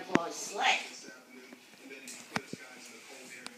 Claus sleigh.